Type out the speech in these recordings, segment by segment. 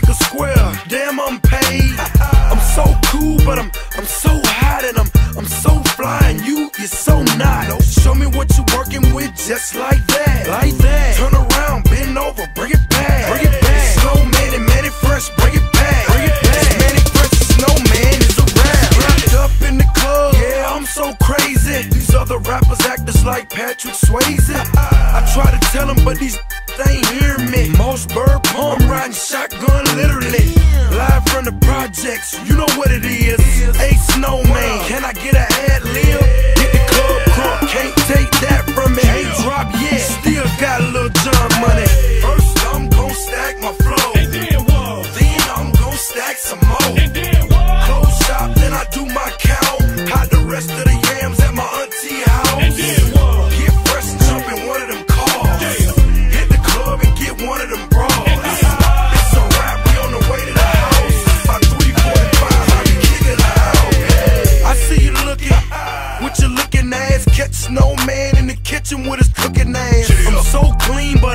make a square. Damn, I'm paid. I'm so cool, but I'm I'm so hot and I'm I'm so fly and you you're so not. Show me what you're working with, just like that, like that. Turn around, bend over, bring it back, bring it back. Snowman and Mannie Fresh, bring it back, bring it back. Mannie Fresh, Snowman is a rap. Wrapped up in the club, yeah, I'm so crazy. These other rappers act just like Patrick Swayze. I try to tell them, but these ain't hear me. Most bird palm riding shotgun, literally. Live from the projects, you know what it is.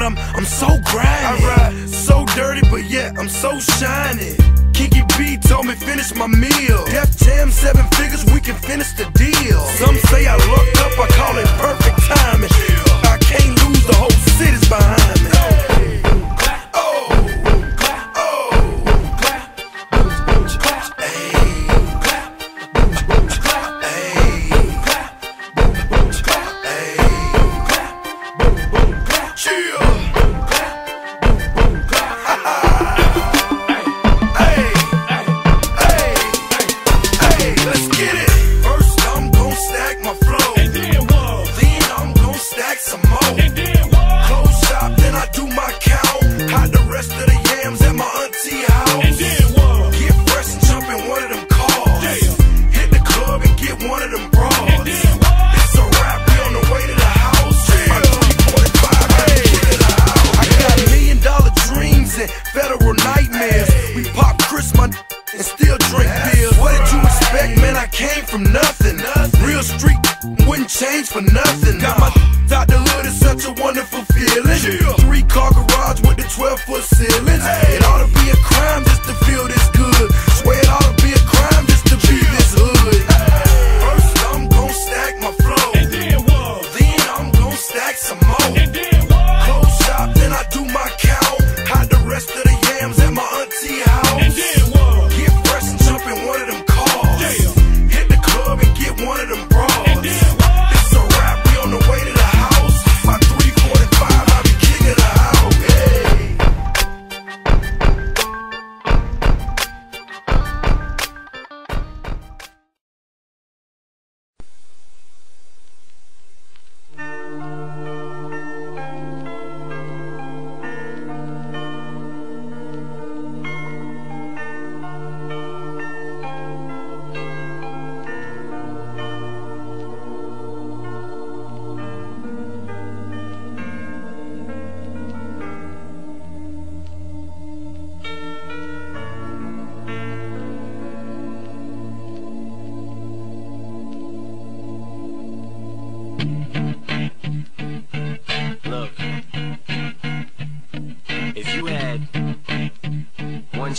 But I'm I'm so grimy. So dirty, but yet I'm so shiny. Kiki B told me finish my meal. Def Jam seven figures, we can finish the deal. Some Let's from nothing. Real street wouldn't change for nothing. Got my out the hood, it's such a wonderful feeling. Three car garage with the 12 foot ceilings. It ought to be a crime just to feel this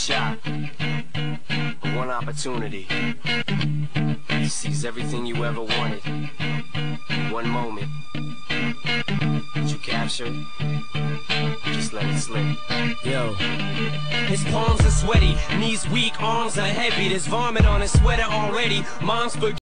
shot, one opportunity to seize everything you ever wanted, one moment, did you capture it? Just let it slip. Yo. His palms are sweaty, knees weak, arms are heavy. There's vomit on his sweater already. Mom's spaghetti.